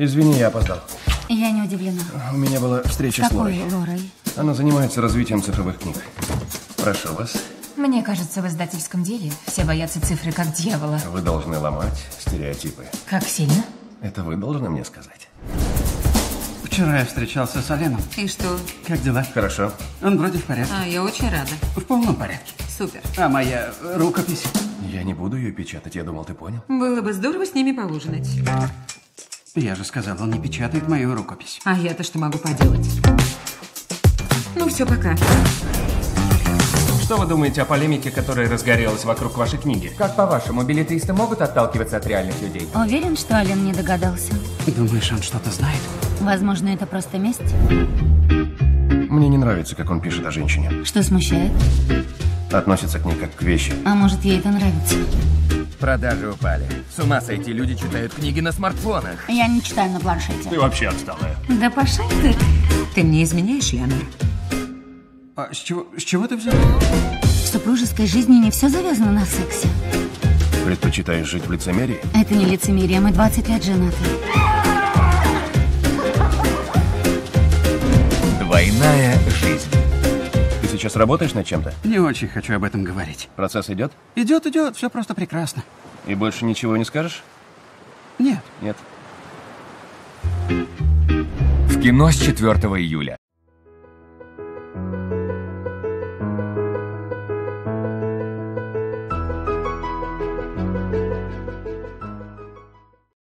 Извини, я опоздал. Я не удивлена. У меня была встреча с Какой Лорой. Лорой? Она занимается развитием цифровых книг. Прошу вас, Мне кажется, в издательском деле все боятся цифры как дьявола. вы должны ломать стереотипы. Как сильно? Это вы должны мне сказать. Вчера я встречался с Оленом. И что? Как дела? Хорошо. Он вроде в порядке. А, я очень рада. В полном порядке. Супер. А моя рукопись? Я не буду ее печатать, я думал, ты понял. Было бы здорово с ними поужинать. Я же сказал, он не печатает мою рукопись. А я-то что могу поделать? Ну все, пока. Что вы думаете о полемике, которая разгорелась вокруг вашей книги? Как по-вашему, билетристы могут отталкиваться от реальных людей? Уверен, что Ален не догадался? Думаешь, он что-то знает? Возможно, это просто месть? Мне не нравится, как он пишет о женщине. Что смущает? Относится к ней как к вещи. А может, ей это нравится? Продажи упали. С ума сойти, люди читают книги на смартфонах. Я не читаю на планшете. Ты вообще отсталая. Да пошел ты. Ты мне изменяешь, Леонор? А с чего, с чего ты взял? В супружеской жизни не все завязано на сексе. Предпочитаешь жить в лицемерии? Это не лицемерие, мы 20 лет женаты. Сейчас работаешь над чем-то? Не очень хочу об этом говорить. Процесс идет? Идет, идет, все просто прекрасно. И больше ничего не скажешь? Нет. Нет. В кино с 4 июля.